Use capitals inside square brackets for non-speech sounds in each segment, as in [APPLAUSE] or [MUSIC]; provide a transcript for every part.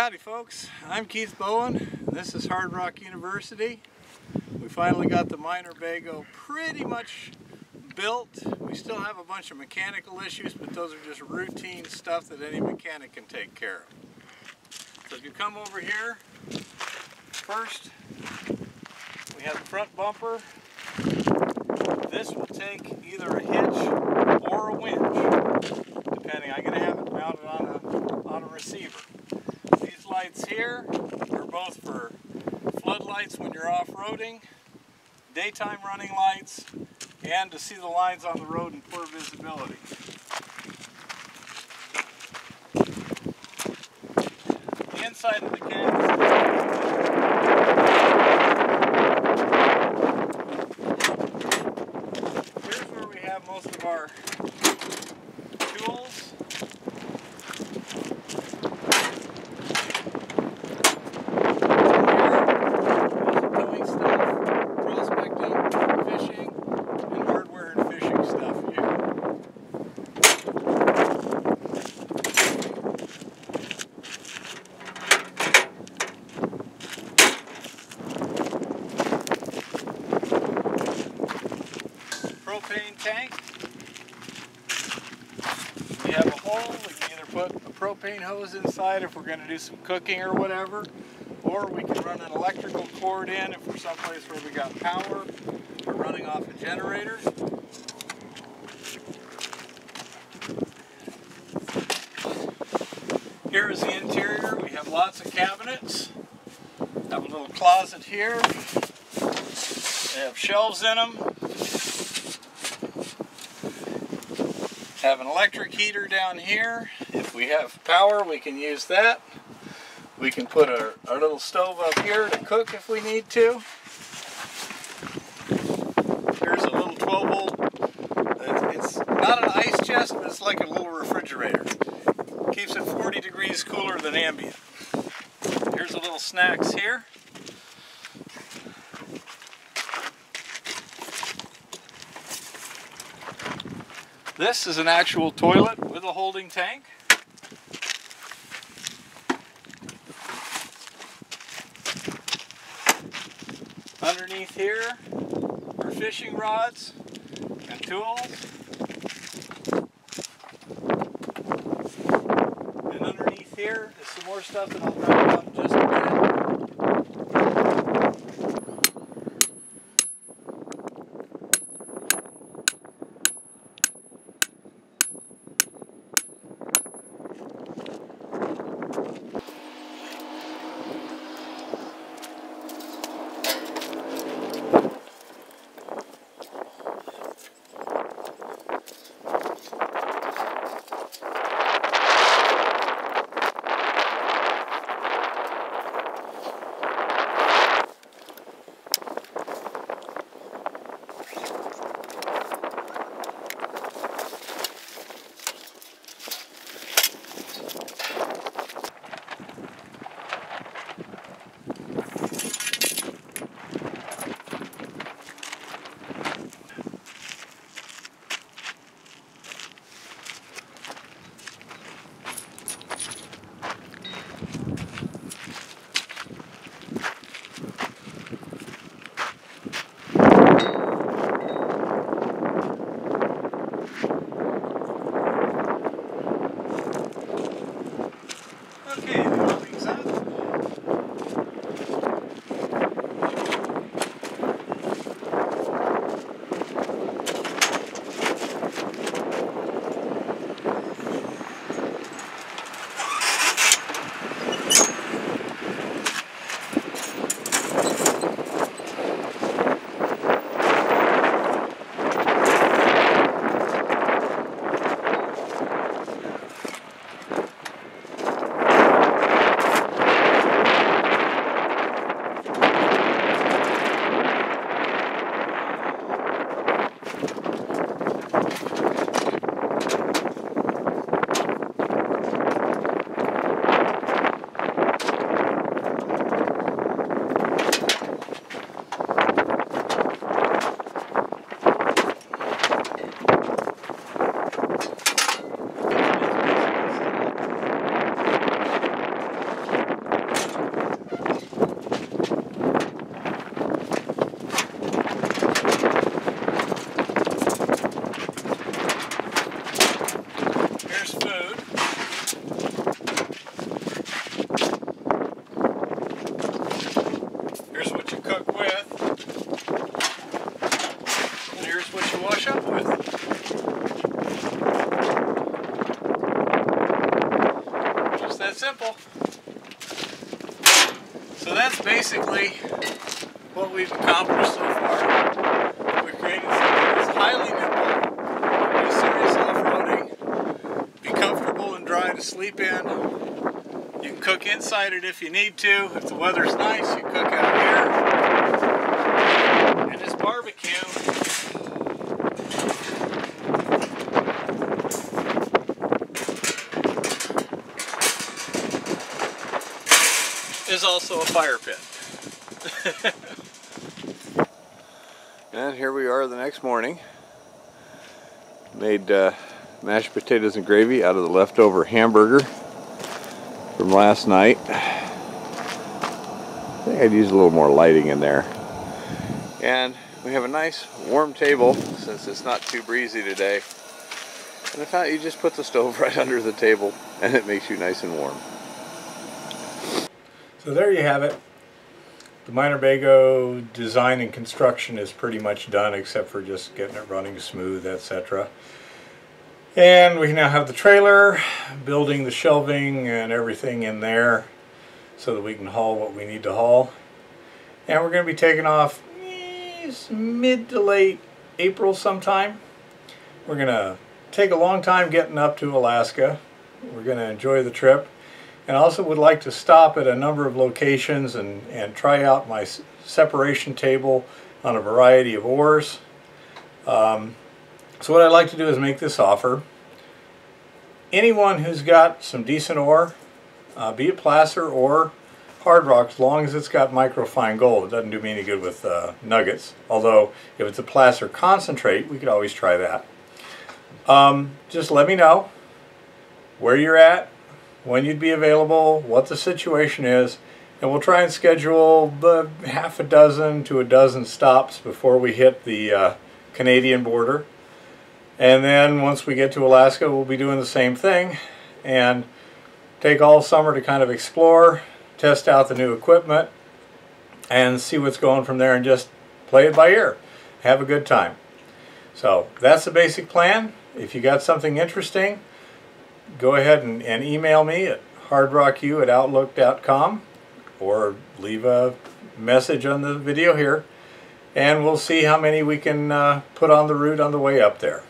Howdy folks, I'm Keith Bowen this is Hard Rock University. We finally got the Minerbago pretty much built. We still have a bunch of mechanical issues but those are just routine stuff that any mechanic can take care of. So if you come over here, first we have the front bumper. This will take either a hitch or a winch depending. I'm going to have it mounted on a, on a receiver lights here are both for floodlights when you're off-roading, daytime running lights, and to see the lines on the road in poor visibility. The inside of the cab Here's where we have most of our tools propane tank. We have a hole, we can either put a propane hose inside if we're going to do some cooking or whatever, or we can run an electrical cord in if we're someplace where we got power, we're running off a generator. Here is the interior. We have lots of cabinets. Have a little closet here. They have shelves in them. Have an electric heater down here. If we have power, we can use that. We can put our, our little stove up here to cook if we need to. Here's a little 12 volt. It's not an ice chest, but it's like a little refrigerator. Keeps it 40 degrees cooler than ambient. Here's a little snacks here. This is an actual toilet with a holding tank. Underneath here are fishing rods and tools. And underneath here is some more stuff that I'll talk sleep in. You can cook inside it if you need to. If the weather's nice, you cook out here. And this barbecue is also a fire pit. [LAUGHS] and here we are the next morning. Made uh, mashed potatoes and gravy out of the leftover hamburger from last night. I think I'd use a little more lighting in there. And we have a nice warm table since it's not too breezy today. And I thought you just put the stove [LAUGHS] right under the table and it makes you nice and warm. So there you have it. The Miner-Bago design and construction is pretty much done except for just getting it running smooth, etc. And we now have the trailer, building the shelving and everything in there so that we can haul what we need to haul. And we're going to be taking off eh, mid to late April sometime. We're going to take a long time getting up to Alaska. We're going to enjoy the trip and also would like to stop at a number of locations and, and try out my separation table on a variety of ores. Um, so what I'd like to do is make this offer. Anyone who's got some decent ore, uh, be it placer or hard rock, as long as it's got microfine gold. It doesn't do me any good with uh, nuggets, although if it's a placer concentrate, we could always try that. Um, just let me know where you're at, when you'd be available, what the situation is, and we'll try and schedule the half a dozen to a dozen stops before we hit the uh, Canadian border. And then once we get to Alaska, we'll be doing the same thing and take all summer to kind of explore, test out the new equipment, and see what's going from there and just play it by ear. Have a good time. So that's the basic plan. If you got something interesting, go ahead and, and email me at hardrocku at outlook.com or leave a message on the video here and we'll see how many we can uh, put on the route on the way up there.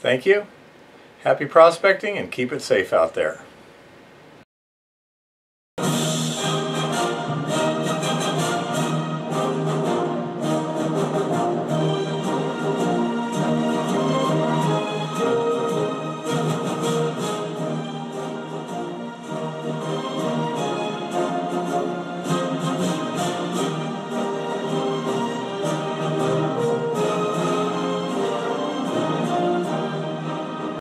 Thank you. Happy prospecting and keep it safe out there.